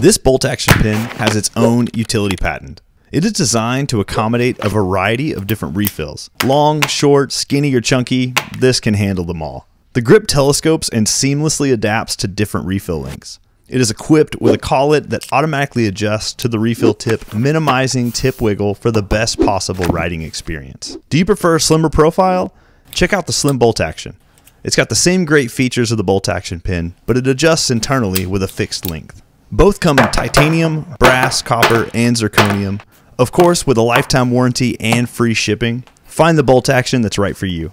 This bolt action pen has its own utility patent. It is designed to accommodate a variety of different refills. Long, short, skinny, or chunky, this can handle them all. The grip telescopes and seamlessly adapts to different refill lengths. It is equipped with a collet that automatically adjusts to the refill tip, minimizing tip wiggle for the best possible riding experience. Do you prefer a slimmer profile? Check out the Slim Bolt Action. It's got the same great features of the bolt action pen, but it adjusts internally with a fixed length. Both come in titanium, brass, copper, and zirconium. Of course, with a lifetime warranty and free shipping, find the bolt action that's right for you.